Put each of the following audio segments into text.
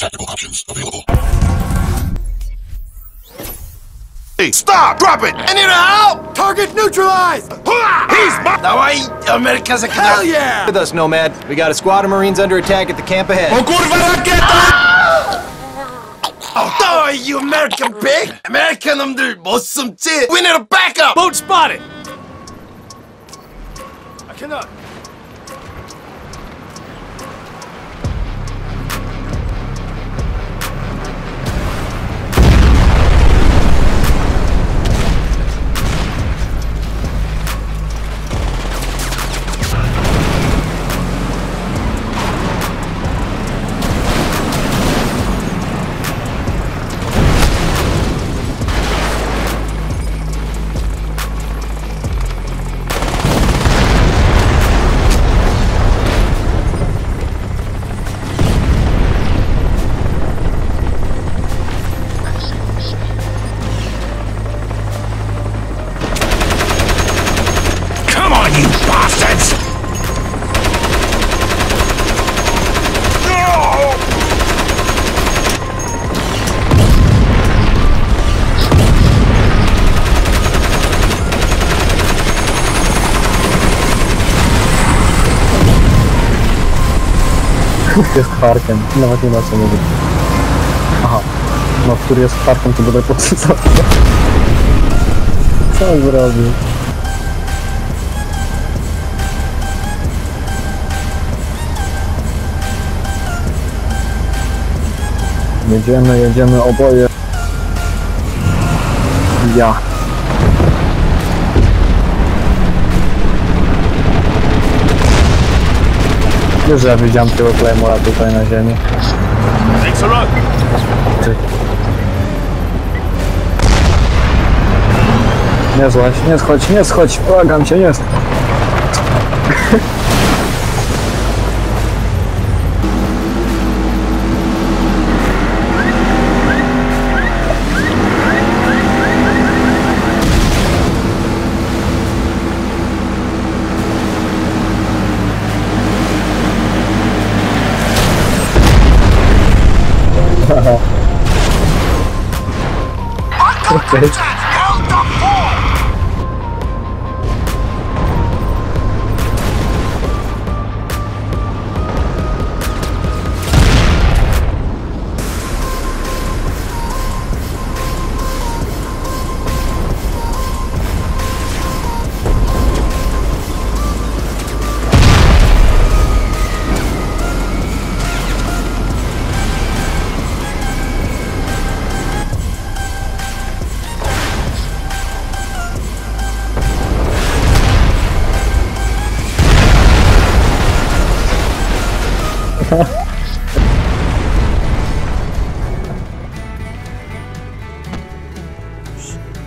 Tactical options available. Hey, stop! Drop it! I need help! Target neutralized! He's my- Hawaii, America's a- Hell yeah! With us, Nomad. We got a squad of Marines under attack at the camp ahead. Oh! Oh, you American pig! American under awesome tit! We need a backup! Boat spotted! I cannot. Jest Harkiem, nawet nie ma co mówić. Aha, no który jest Harkiem, to będę podsycał. Co on zrobił? Jedziemy, jedziemy oboje. Ja. Już ja widziałem tego Claymora tutaj na ziemi. Thanks a lot! Ty. Nie złaź, nie schodź, nie schodź, błagam cię, nie schodź. Pero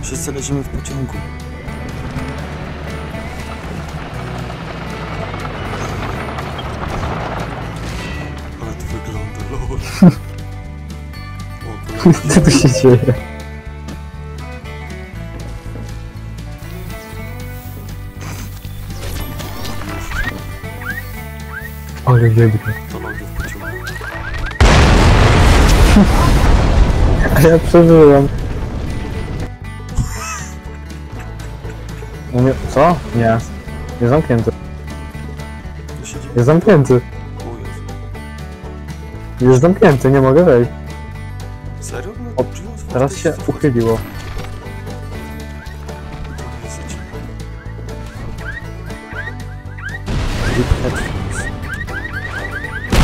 Wszyscy leżymy w pociągu. Ale to wygląda, lol. O, Co tu się dzieje? Ale wiebry. A ja przeżyłem. Nie, co? Nie. Jest zamknięty. Jest zamknięty. Jest zamknięty, nie mogę wejść. Serio? No, O, Teraz się uchyliło.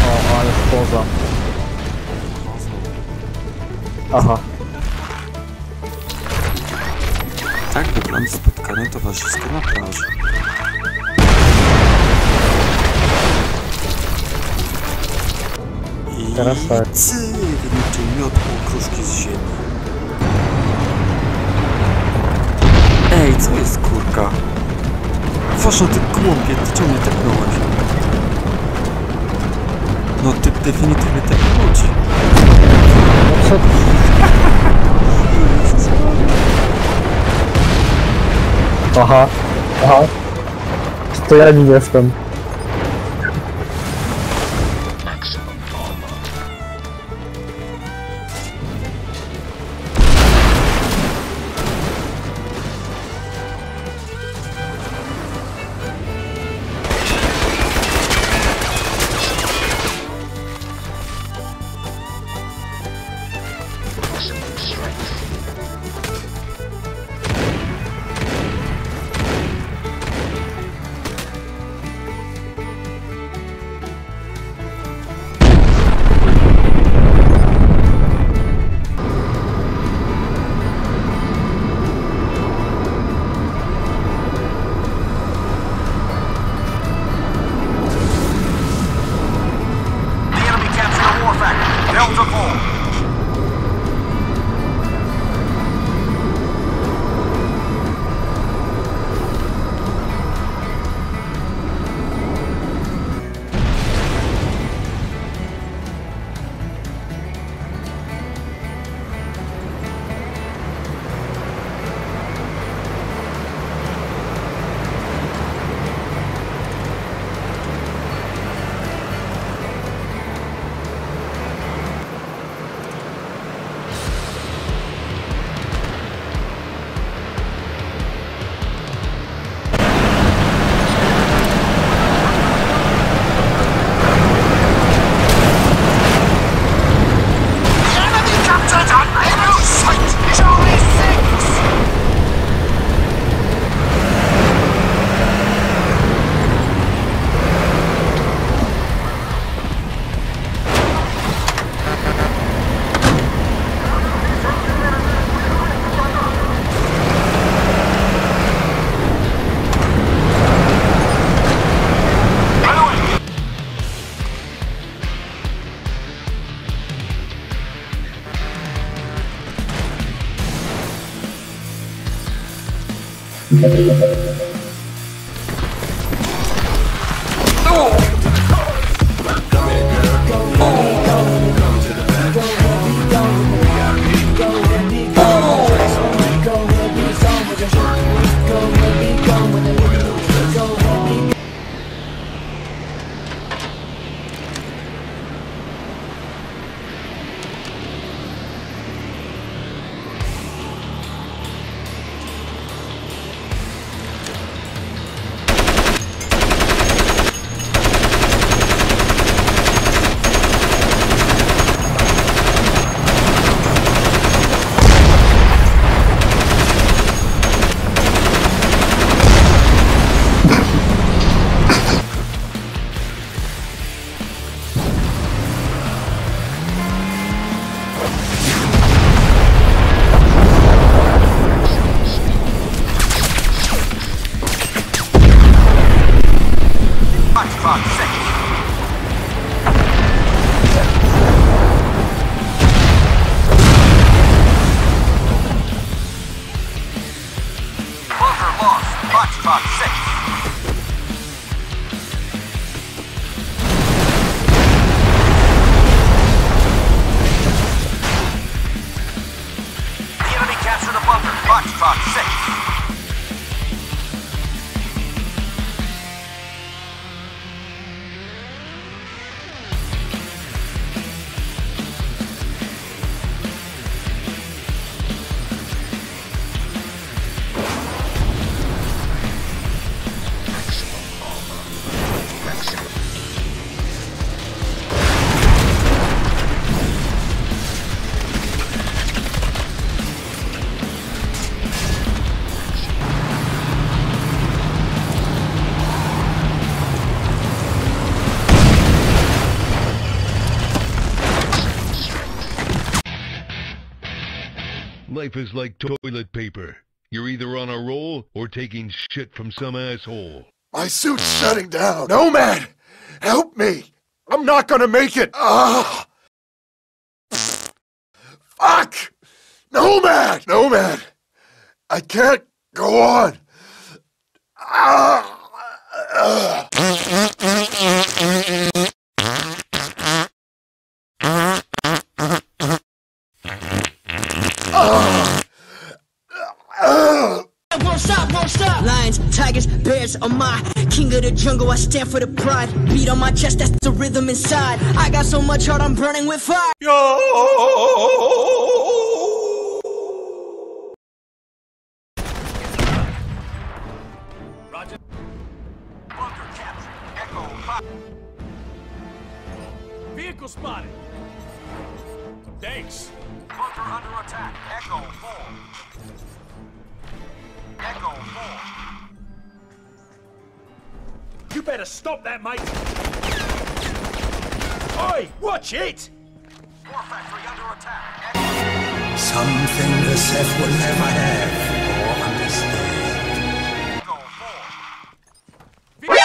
O, ale spoza. Aha. Tak wygląda spotkanie towarzyskie na plaży. I Teraz tak. cyk, niczym okruszki z ziemi. Ej, co jest kurka? Wasza ty głąbie, ty czemu mnie tak Notte definitivamente oggi. Aha, aha. Stoja niebeską. lost. Box 6. Life is like toilet paper. You're either on a roll or taking shit from some asshole. My suit's shutting down. Nomad, help me. I'm not gonna make it. Ah. Fuck. Nomad. Nomad. I can't go on. Ah. Tigers, bears are my king of the jungle. I stand for the pride. Beat on my chest, that's the rhythm inside. I got so much heart, I'm burning with fire. Bunker captured. Echo 5. Vehicle spotted. Thanks. bunker under attack. Echo 4. Echo 4. You better stop that, mate! Oi, watch it! War factory under attack. Something the Seth will never have or understand. Echo 4.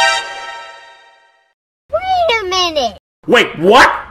Wait a minute! Wait, what?